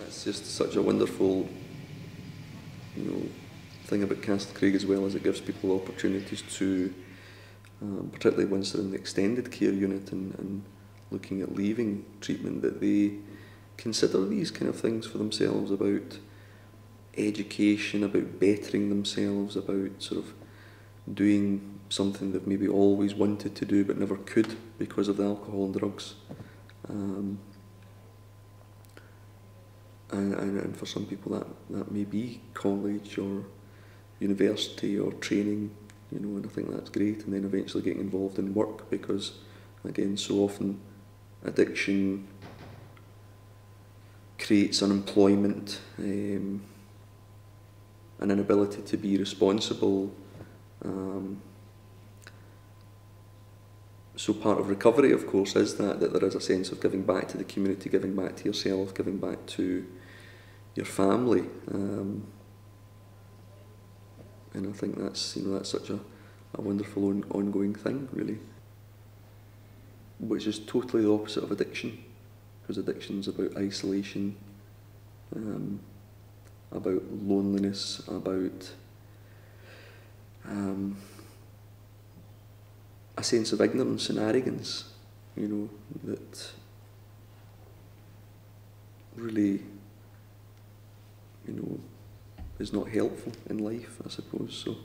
It's just such a wonderful, you know, thing about Castle Craig as well as it gives people opportunities to, um, particularly once they're in the extended care unit and, and looking at leaving treatment, that they consider these kind of things for themselves about education, about bettering themselves, about sort of doing something they've maybe always wanted to do but never could because of the alcohol and drugs. Um, and, and, and for some people that, that may be college or university or training, you know, and I think that's great. And then eventually getting involved in work because, again, so often addiction creates unemployment, um, an inability to be responsible. Um, so part of recovery, of course, is that, that there is a sense of giving back to the community, giving back to yourself, giving back to your family. Um, and I think that's you know that's such a, a wonderful on, ongoing thing, really. Which is totally the opposite of addiction, because addiction is about isolation, um, about loneliness, about um, a sense of ignorance and arrogance, you know, that really, you know, is not helpful in life, I suppose. So.